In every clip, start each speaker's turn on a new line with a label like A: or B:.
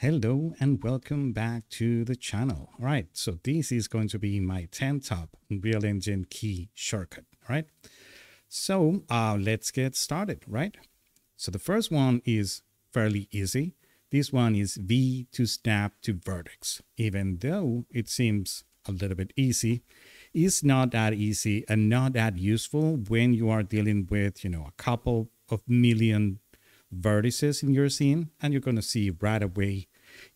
A: Hello and welcome back to the channel. All right, so this is going to be my 10 top Unreal Engine key shortcut, all right? So uh, let's get started, right? So the first one is fairly easy. This one is V to snap to vertex. Even though it seems a little bit easy, it's not that easy and not that useful when you are dealing with, you know, a couple of million vertices in your scene and you're going to see right away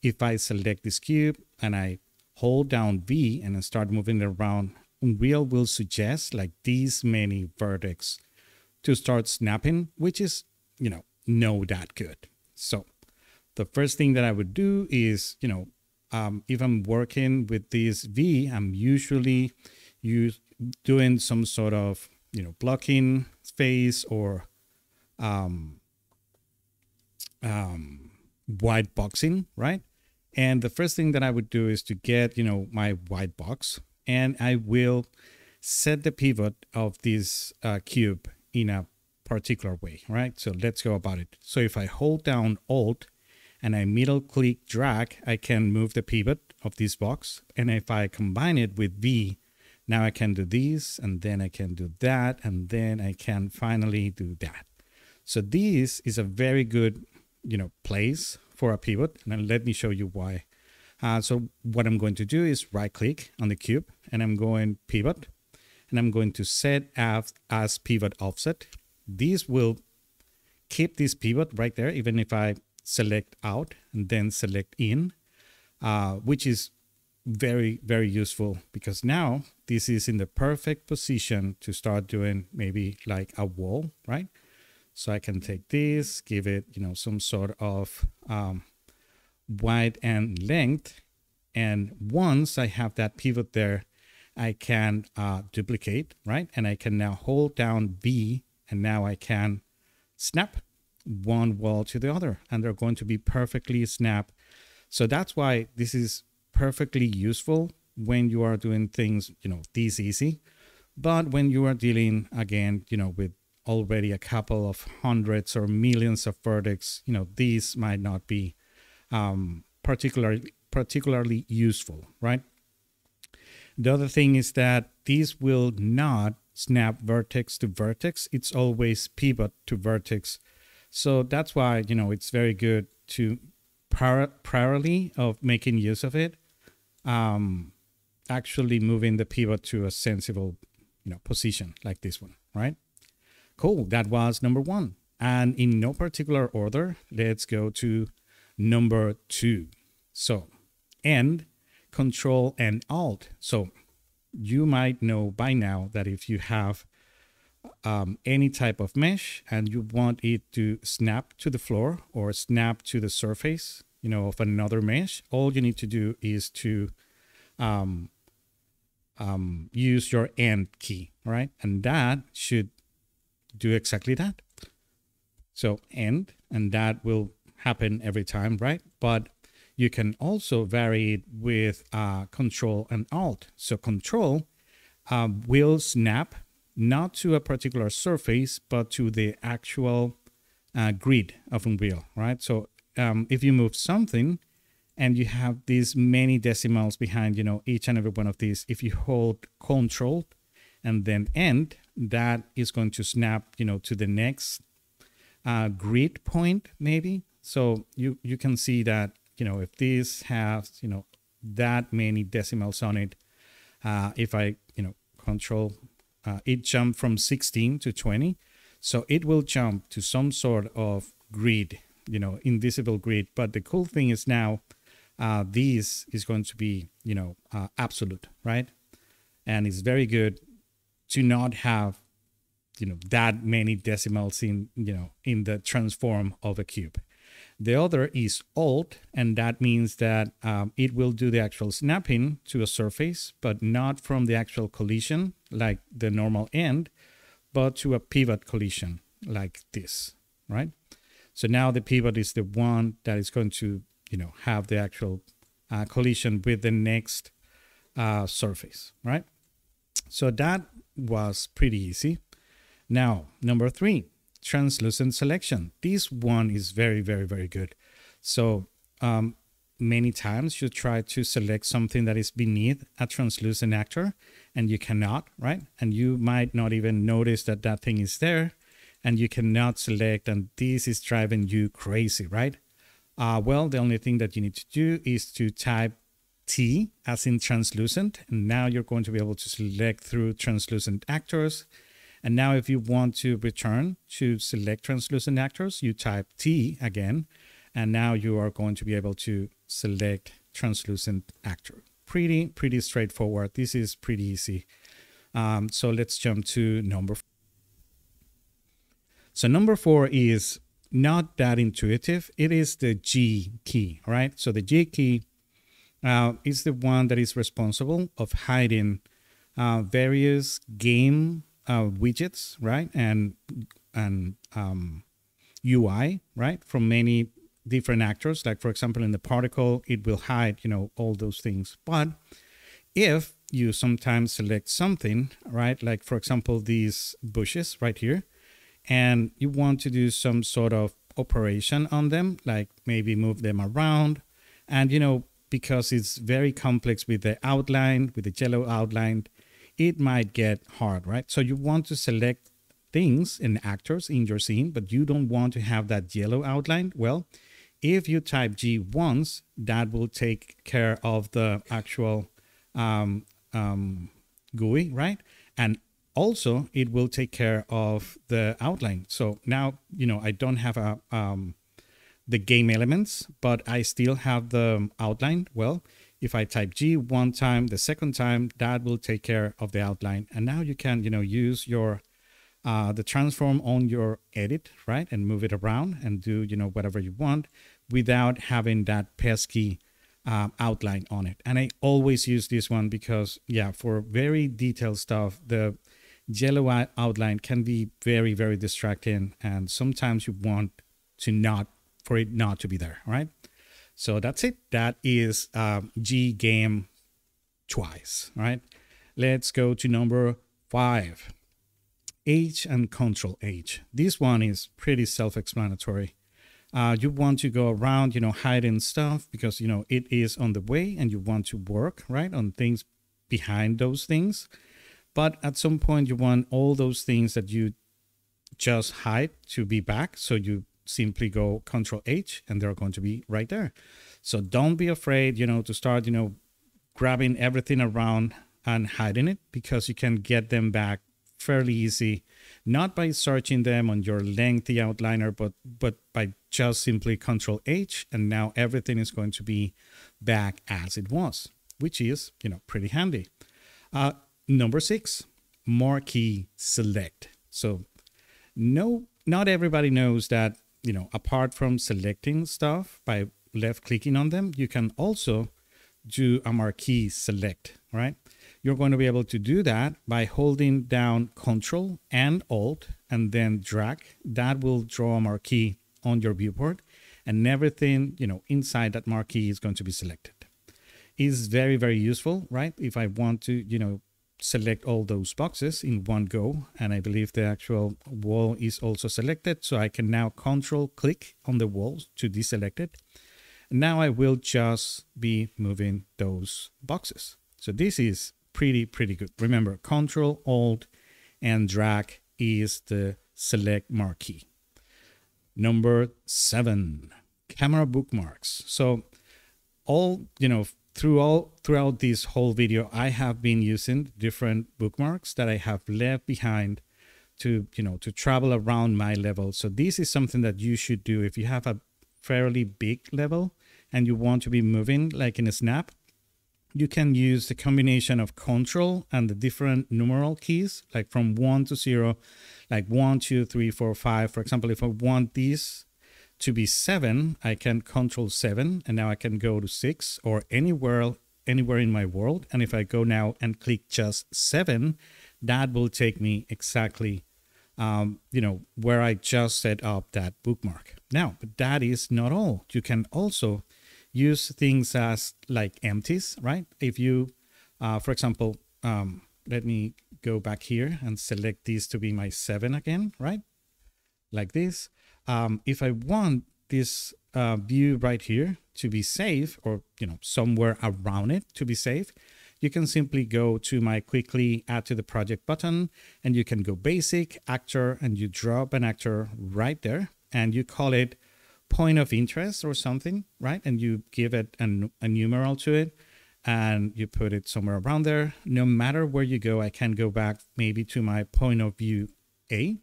A: if I select this cube and I hold down V and start moving it around Unreal will suggest like these many vertex to start snapping which is you know no that good. So the first thing that I would do is you know um, if I'm working with this V I'm usually use doing some sort of you know blocking space or um, um, white boxing, right? And the first thing that I would do is to get, you know, my white box and I will set the pivot of this uh, cube in a particular way, right? So let's go about it. So if I hold down Alt and I middle click drag, I can move the pivot of this box. And if I combine it with V, now I can do this and then I can do that and then I can finally do that. So this is a very good you know, place for a pivot. And let me show you why. Uh, so what I'm going to do is right click on the cube and I'm going pivot and I'm going to set as, as pivot offset. This will keep this pivot right there, even if I select out and then select in, uh, which is very, very useful because now this is in the perfect position to start doing maybe like a wall, right? So I can take this, give it, you know, some sort of um, width and length. And once I have that pivot there, I can uh, duplicate, right? And I can now hold down V and now I can snap one wall to the other and they're going to be perfectly snap. So that's why this is perfectly useful when you are doing things, you know, this easy. But when you are dealing again, you know, with already a couple of hundreds or millions of vertex, you know, these might not be um, particularly particularly useful, right? The other thing is that these will not snap vertex to vertex. It's always pivot to vertex. So that's why, you know, it's very good to priorly of making use of it, um, actually moving the pivot to a sensible, you know, position like this one, right? Cool, that was number one. And in no particular order, let's go to number two. So, and control and alt. So you might know by now that if you have um, any type of mesh and you want it to snap to the floor or snap to the surface, you know, of another mesh, all you need to do is to um, um, use your end key, right? And that should do exactly that. So end, and that will happen every time, right? But you can also vary it with uh, control and alt. So control uh, will snap not to a particular surface, but to the actual uh, grid of Unreal, right? So um, if you move something and you have these many decimals behind, you know, each and every one of these, if you hold control and then end, that is going to snap, you know, to the next uh, grid point maybe. So you, you can see that, you know, if this has, you know, that many decimals on it, uh, if I, you know, control, uh, it jump from 16 to 20. So it will jump to some sort of grid, you know, invisible grid. But the cool thing is now uh, this is going to be, you know, uh, absolute, right? And it's very good to not have you know that many decimals in you know in the transform of a cube. The other is alt and that means that um, it will do the actual snapping to a surface but not from the actual collision like the normal end but to a pivot collision like this right? So now the pivot is the one that is going to you know have the actual uh, collision with the next uh, surface right? So that was pretty easy. Now, number three, translucent selection. This one is very, very, very good. So um, many times you try to select something that is beneath a translucent actor and you cannot, right? And you might not even notice that that thing is there and you cannot select and this is driving you crazy, right? Uh, well, the only thing that you need to do is to type T as in translucent. And now you're going to be able to select through translucent actors. And now if you want to return to select translucent actors, you type T again. And now you are going to be able to select translucent actor. Pretty, pretty straightforward. This is pretty easy. Um, so let's jump to number four. So number four is not that intuitive. It is the G key, right? So the G key uh, is the one that is responsible of hiding uh, various game uh, widgets, right, and and um, UI, right, from many different actors. Like for example, in the particle, it will hide, you know, all those things. But if you sometimes select something, right, like for example, these bushes right here, and you want to do some sort of operation on them, like maybe move them around, and you know because it's very complex with the outline, with the yellow outline, it might get hard, right? So you want to select things and actors in your scene, but you don't want to have that yellow outline. Well, if you type G once, that will take care of the actual um, um, GUI, right? And also it will take care of the outline. So now, you know, I don't have a, um, the game elements, but I still have the outline. Well, if I type G one time, the second time, that will take care of the outline. And now you can, you know, use your uh, the transform on your edit, right? And move it around and do, you know, whatever you want without having that pesky uh, outline on it. And I always use this one because, yeah, for very detailed stuff, the yellow outline can be very, very distracting. And sometimes you want to not for it not to be there, right? So that's it. That is um, G game twice, right? Let's go to number five. H and Control H. This one is pretty self-explanatory. Uh, you want to go around, you know, hiding stuff because, you know, it is on the way and you want to work, right, on things behind those things. But at some point, you want all those things that you just hide to be back. So you simply go control H and they're going to be right there. So don't be afraid, you know, to start, you know, grabbing everything around and hiding it because you can get them back fairly easy, not by searching them on your lengthy outliner, but but by just simply control H and now everything is going to be back as it was, which is, you know, pretty handy. Uh, number six, marquee select. So no, not everybody knows that you know, apart from selecting stuff by left clicking on them, you can also do a marquee select, right? You're going to be able to do that by holding down Control and Alt and then drag. That will draw a marquee on your viewport and everything, you know, inside that marquee is going to be selected. Is very, very useful, right? If I want to, you know, select all those boxes in one go. And I believe the actual wall is also selected. So I can now control click on the walls to deselect it. Now I will just be moving those boxes. So this is pretty, pretty good. Remember, control, alt, and drag is the select marquee. Number seven, camera bookmarks. So all, you know, throughout throughout this whole video i have been using different bookmarks that i have left behind to you know to travel around my level. So this is something that you should do if you have a fairly big level and you want to be moving like in a snap you can use the combination of control and the different numeral keys like from one to zero like one two three four five. For example if i want these to be seven, I can control seven and now I can go to six or anywhere anywhere in my world. And if I go now and click just seven, that will take me exactly um, you know, where I just set up that bookmark. Now, but that is not all. You can also use things as like empties, right? If you, uh, for example, um, let me go back here and select these to be my seven again, right? Like this um, if I want this uh, view right here to be safe or, you know, somewhere around it to be safe, you can simply go to my quickly add to the project button and you can go basic actor and you drop an actor right there and you call it point of interest or something, right? And you give it an, a numeral to it and you put it somewhere around there. No matter where you go, I can go back maybe to my point of view A,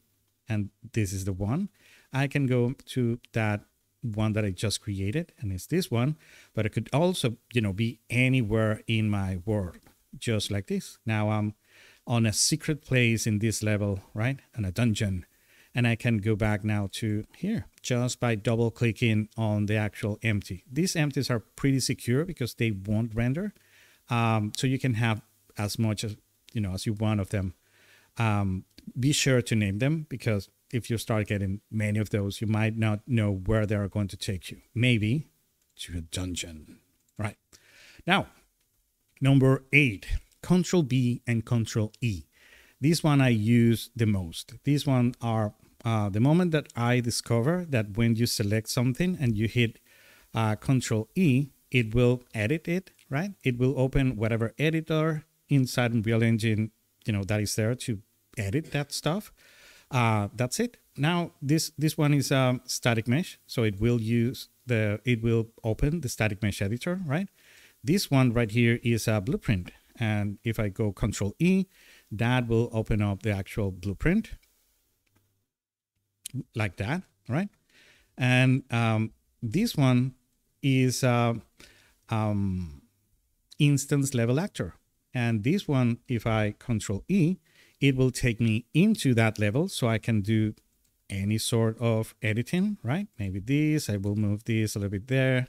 A: and this is the one. I can go to that one that I just created, and it's this one, but it could also, you know, be anywhere in my world, just like this. Now I'm on a secret place in this level, right? And a dungeon and I can go back now to here just by double clicking on the actual empty. These empties are pretty secure because they won't render. Um, so you can have as much as you know as you want of them. Um, be sure to name them because if you start getting many of those, you might not know where they are going to take you. Maybe to a dungeon, right? Now, number eight, Control B and Control E. This one I use the most. These one are uh, the moment that I discover that when you select something and you hit uh, Control E, it will edit it, right? It will open whatever editor inside Unreal Engine, you know, that is there to edit that stuff. Uh, that's it. Now this this one is a um, static mesh, so it will use the it will open the static mesh editor, right? This one right here is a blueprint, and if I go Control E, that will open up the actual blueprint like that, right? And um, this one is uh, um, instance level actor. And this one, if I control E, it will take me into that level so I can do any sort of editing, right? Maybe this, I will move this a little bit there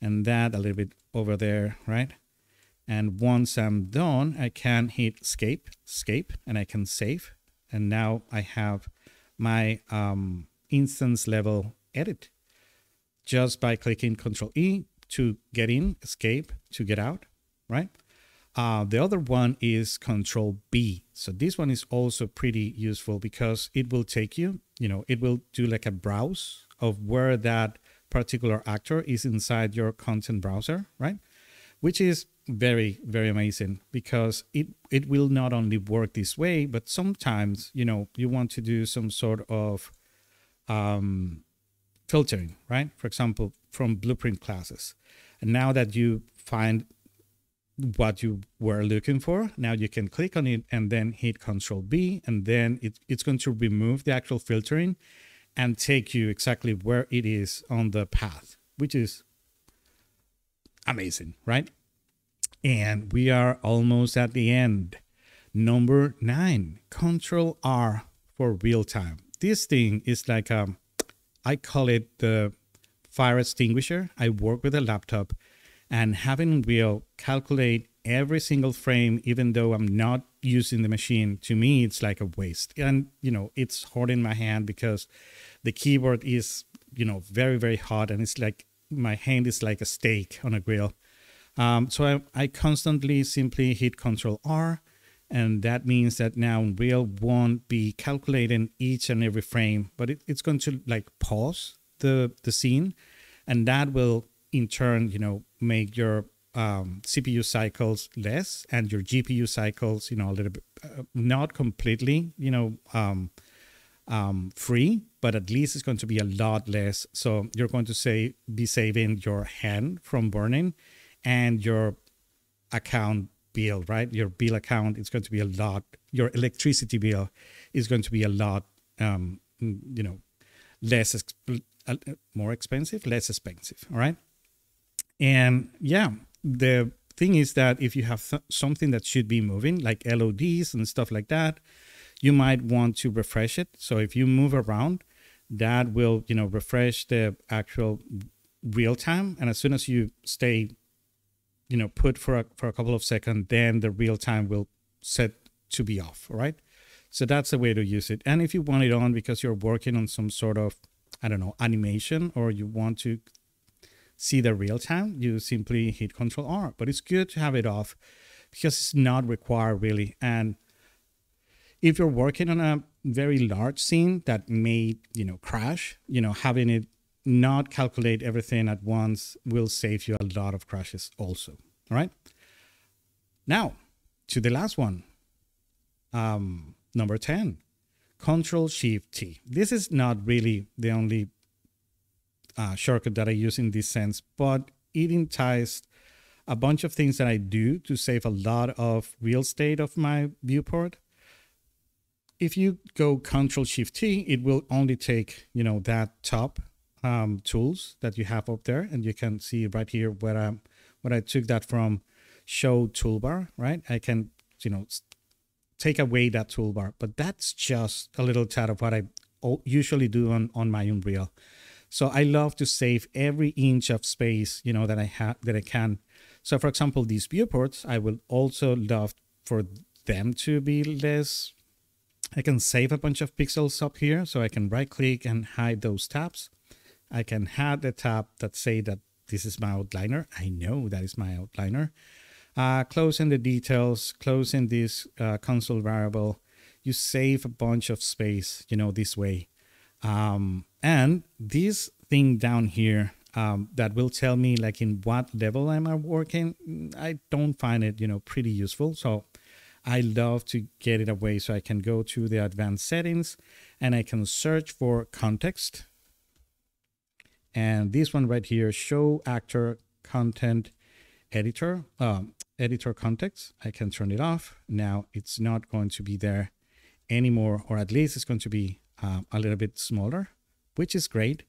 A: and that a little bit over there, right? And once I'm done, I can hit escape, escape, and I can save. And now I have my um, instance level edit just by clicking Control E to get in, escape to get out, right? Uh, the other one is Control B. So this one is also pretty useful because it will take you, you know, it will do like a browse of where that particular actor is inside your content browser, right? Which is very very amazing because it it will not only work this way but sometimes you know you want to do some sort of um, filtering right for example from blueprint classes and now that you find what you were looking for now you can click on it and then hit control b and then it, it's going to remove the actual filtering and take you exactly where it is on the path which is amazing right and we are almost at the end. Number nine, Control R for real time. This thing is like a, um, I call it the fire extinguisher. I work with a laptop and having Unreal calculate every single frame, even though I'm not using the machine, to me, it's like a waste. And, you know, it's hard in my hand because the keyboard is, you know, very, very hot. And it's like my hand is like a steak on a grill. Um, so I, I constantly simply hit Control R, and that means that now Unreal won't be calculating each and every frame, but it, it's going to like pause the the scene, and that will in turn, you know, make your um, CPU cycles less and your GPU cycles, you know, a little bit uh, not completely, you know, um, um, free, but at least it's going to be a lot less. So you're going to say be saving your hand from burning and your account bill, right? Your bill account is going to be a lot. Your electricity bill is going to be a lot, um, you know, less, uh, more expensive, less expensive. All right. And yeah, the thing is that if you have th- something that should be moving, like LODs and stuff like that, you might want to refresh it. So if you move around, that will, you know, refresh the actual real time. And as soon as you stay you know put for a, for a couple of seconds then the real time will set to be off right so that's the way to use it and if you want it on because you're working on some sort of i don't know animation or you want to see the real time you simply hit control r but it's good to have it off because it's not required really and if you're working on a very large scene that may you know crash you know having it not calculate everything at once will save you a lot of crashes also. All right. Now to the last one. Um, number 10, Control Shift T. This is not really the only uh, shortcut that I use in this sense, but it entices a bunch of things that I do to save a lot of real estate of my viewport. If you go Control Shift T, it will only take you know that top um, tools that you have up there, and you can see right here where I where I took that from Show Toolbar. Right, I can you know take away that toolbar, but that's just a little tad of what I usually do on on my Unreal. So I love to save every inch of space you know that I have that I can so for example, these viewports, I will also love for them to be less, I can save a bunch of pixels up here. So I can right click and hide those tabs. I can hide the tab that say that this is my outliner. I know that is my outliner. Uh, closing the details, closing this uh, console variable, you save a bunch of space, you know, this way. Um, and this thing down here, um, that will tell me like in what level am I working. I don't find it, you know, pretty useful. So I love to get it away so I can go to the advanced settings and I can search for context. And this one right here, show actor content editor, um, editor context. I can turn it off. Now it's not going to be there anymore, or at least it's going to be uh, a little bit smaller, which is great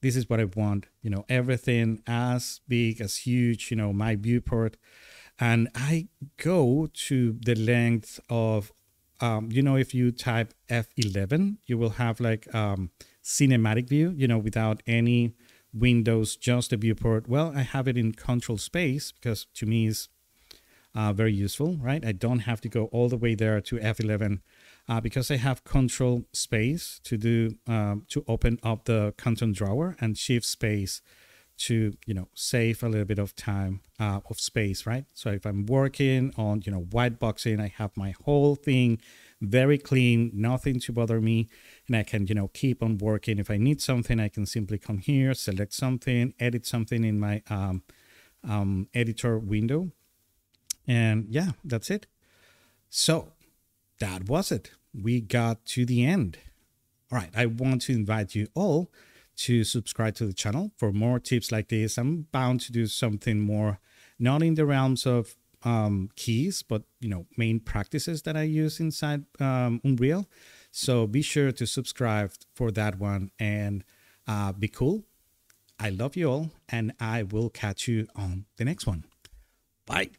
A: this is what I want, you know, everything as big, as huge, you know, my viewport. And I go to the length of, um, you know, if you type F11, you will have like um, cinematic view, you know, without any windows, just a viewport. Well, I have it in control space because to me is uh, very useful, right? I don't have to go all the way there to F11 uh, because I have control space to do um, to open up the content drawer and shift space to you know save a little bit of time uh, of space right? So if i'm working on you know white boxing i have my whole thing very clean nothing to bother me and i can you know keep on working. If i need something i can simply come here select something edit something in my um, um, editor window. And yeah that's it. So that was it we got to the end. All right, I want to invite you all to subscribe to the channel for more tips like this. I'm bound to do something more, not in the realms of um, keys, but you know, main practices that I use inside um, Unreal. So be sure to subscribe for that one and uh, be cool. I love you all, and I will catch you on the next one. Bye.